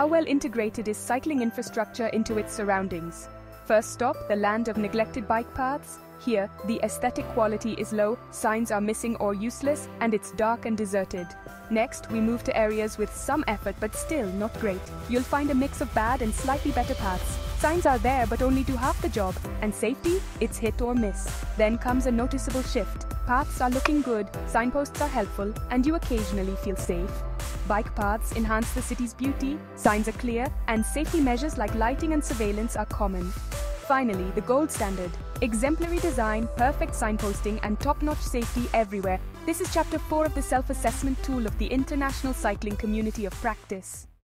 How well integrated is cycling infrastructure into its surroundings? First stop, the land of neglected bike paths. Here, the aesthetic quality is low, signs are missing or useless, and it's dark and deserted. Next, we move to areas with some effort but still not great. You'll find a mix of bad and slightly better paths. Signs are there but only do half the job, and safety, it's hit or miss. Then comes a noticeable shift. Paths are looking good, signposts are helpful, and you occasionally feel safe. Bike paths enhance the city's beauty, signs are clear, and safety measures like lighting and surveillance are common. Finally, the gold standard. Exemplary design, perfect signposting, and top-notch safety everywhere. This is chapter 4 of the self-assessment tool of the International Cycling Community of Practice.